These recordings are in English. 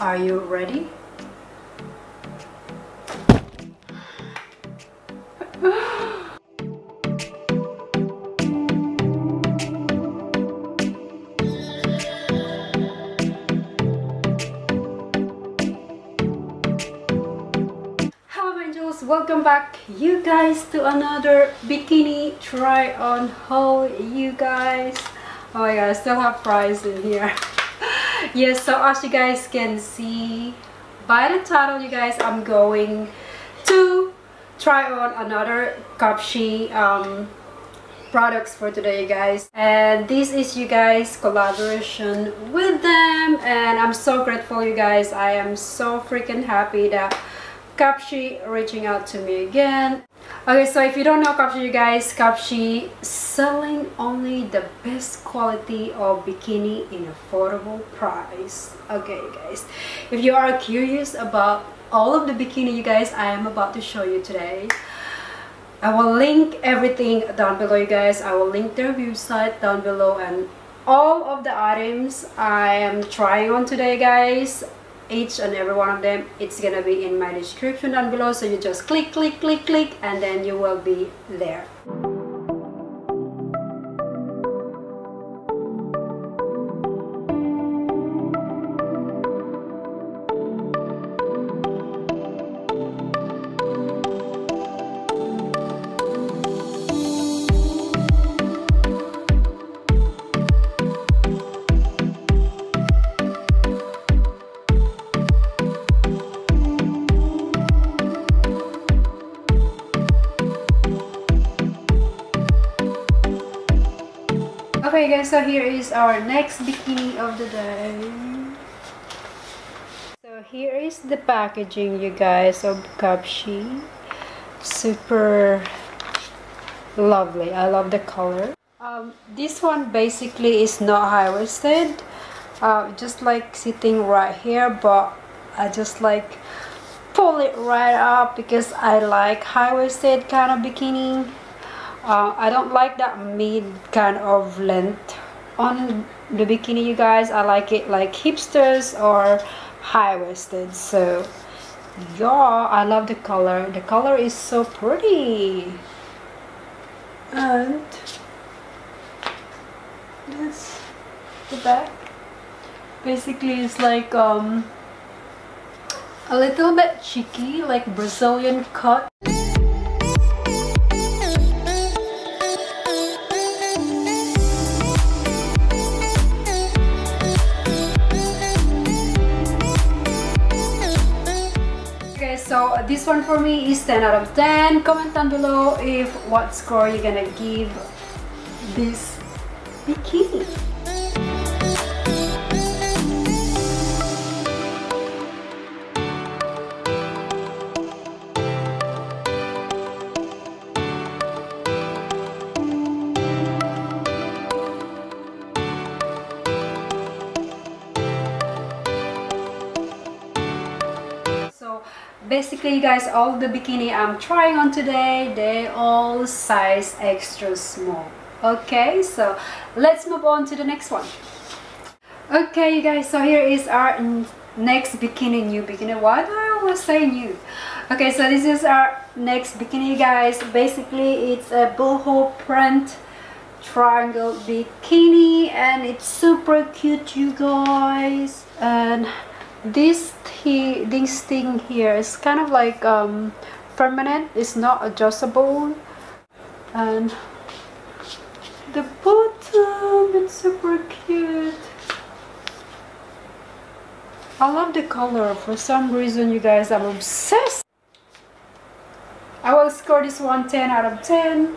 Are you ready? Welcome back you guys to another bikini try on haul you guys. Oh my god, I still have fries in here. Yes, so as you guys can see by the title you guys, I'm going to try on another Cupshe um, products for today guys. And this is you guys collaboration with them. And I'm so grateful you guys. I am so freaking happy that Cupshe reaching out to me again okay so if you don't know Cupshe you guys Cupshe selling only the best quality of bikini in affordable price. Okay guys. If you are curious about all of the bikini you guys I am about to show you today. I will link everything down below you guys. I will link their website down below and all of the items I am trying on today guys each and every one of them it's gonna be in my description down below. So you just click click click click and then you will be there Okay guys, so here is our next bikini of the day. So here is the packaging you guys of Cupshe. Super lovely. I love the color. Um, this one basically is not high-waisted. Uh, just like sitting right here but I just like pull it right up because I like high-waisted kind of bikini uh, I don't like that mid kind of length on the bikini you guys. I like it like hipsters or high-waisted so yeah I love the color. The color is so pretty. And this the back basically it's like um a little bit cheeky like Brazilian cut so this one for me is 10 out of 10 comment down below if what score you're gonna give this bikini basically guys all the bikini I'm trying on today they all size extra small. Okay so let's move on to the next one. Okay you guys so here is our next bikini new bikini. Why do I always say new? Okay so this is our next bikini guys. Basically it's a boho print triangle bikini and it's super cute you guys. And this this thing here is kind of like um, permanent it's not adjustable. And the bottom it's super cute. I love the color. For some reason you guys I'm obsessed. I will score this one 10 out of 10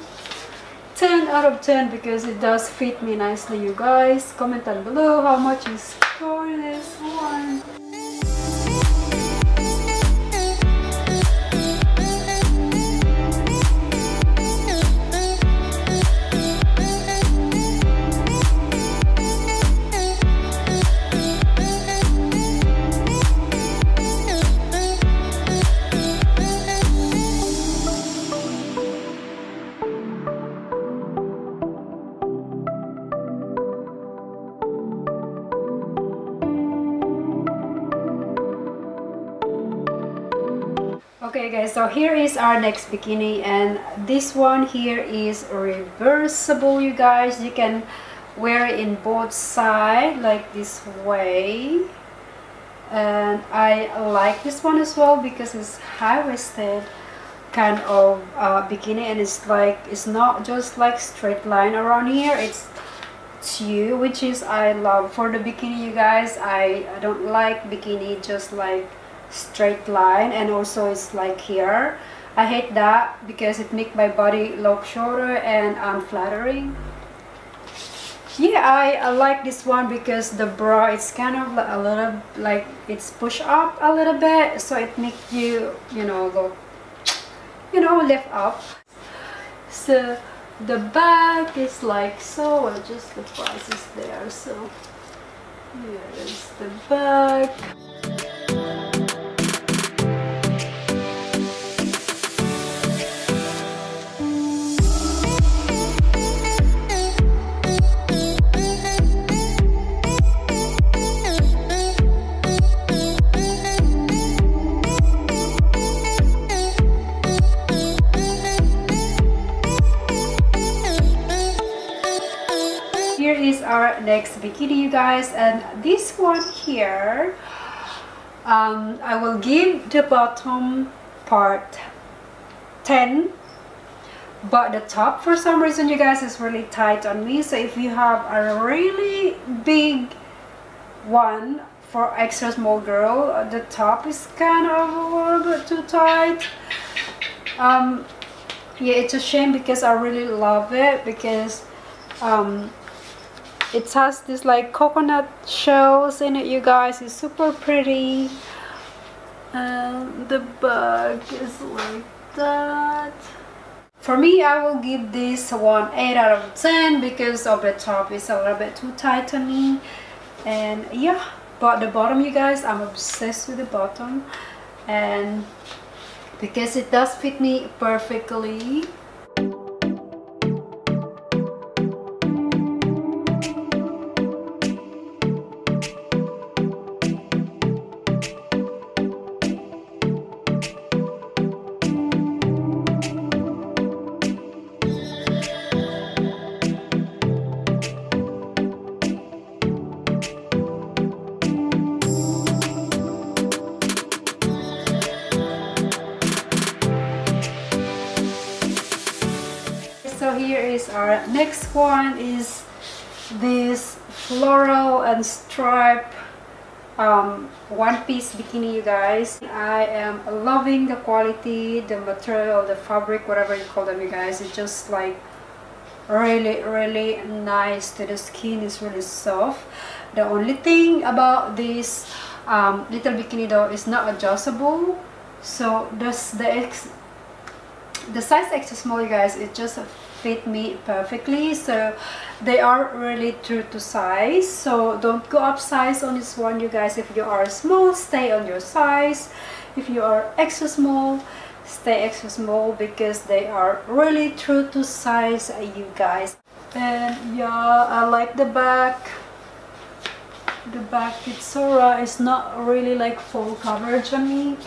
10 out of 10 because it does fit me nicely you guys. Comment down below how much you score this one okay guys so here is our next bikini and this one here is reversible you guys. You can wear it in both sides like this way. And I like this one as well because it's high-waisted kind of uh, bikini and it's like it's not just like straight line around here. It's two which is I love for the bikini you guys. I, I don't like bikini just like straight line and also it's like here. I hate that because it make my body look shorter and unflattering yeah I, I like this one because the bra it's kind of a little like it's push up a little bit so it make you you know look you know lift up. So the back is like so and just the price is there so here is the back next bikini you guys. And this one here um, I will give the bottom part 10 but the top for some reason you guys is really tight on me. So if you have a really big one for extra small girl the top is kind of a little bit too tight. Um, yeah it's a shame because I really love it because um, it has this like coconut shells in it you guys. It's super pretty. And the bag is like that. For me I will give this one 8 out of 10 because of the top is a little bit too tight on me. And yeah. But the bottom you guys I'm obsessed with the bottom. And because it does fit me perfectly one is this floral and stripe um, one piece bikini you guys. I am loving the quality the material the fabric whatever you call them you guys. It's just like really really nice to the skin. It's really soft. The only thing about this um, little bikini though is not adjustable. So does the X the size extra small you guys. It just fit me perfectly. So they are really true to size. So don't go up size on this one you guys. If you are small stay on your size. If you are extra small stay extra small because they are really true to size you guys. And yeah I like the back. The back it's so it's not really like full coverage on me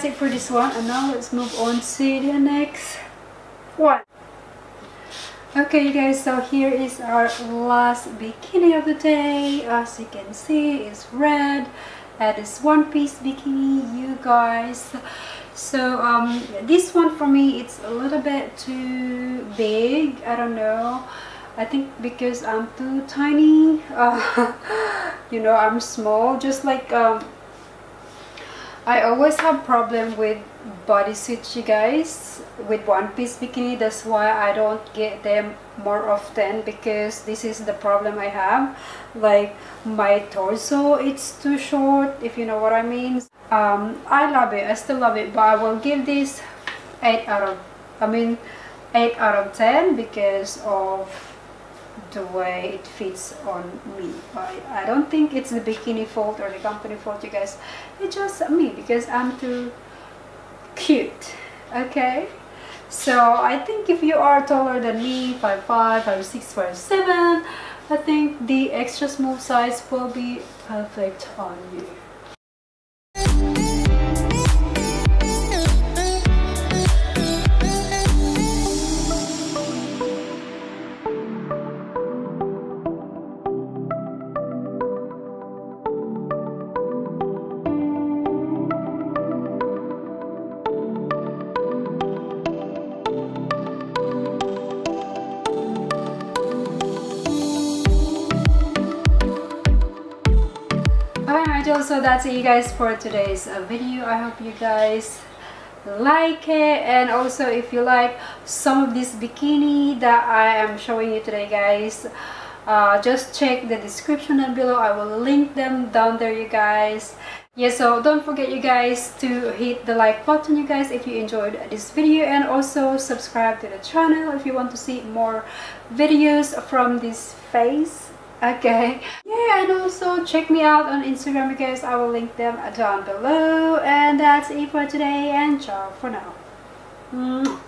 that's it for this one and now let's move on to the next one. Okay you guys so here is our last bikini of the day. As you can see it's red. At this one piece bikini you guys. So um, this one for me it's a little bit too big. I don't know. I think because I'm too tiny uh, you know I'm small just like um, I always have problem with bodysuits you guys. With one piece bikini that's why I don't get them more often because this is the problem I have. Like my torso it's too short if you know what I mean. Um, I love it I still love it but I will give this 8 out of I mean 8 out of 10 because of the way it fits on me. I, I don't think it's the bikini fault or the company fault you guys. It's just me because I'm too cute okay? So I think if you are taller than me 5'5 5'6 5'7 I think the extra small size will be perfect on you so that's it you guys for today's uh, video. I hope you guys like it. And also if you like some of this bikini that i am showing you today guys uh, just check the description down below. I will link them down there you guys. Yeah so don't forget you guys to hit the like button you guys if you enjoyed this video. And also subscribe to the channel if you want to see more videos from this face okay. Yeah and also check me out on instagram because i will link them down below. And that's it for today and ciao for now mm.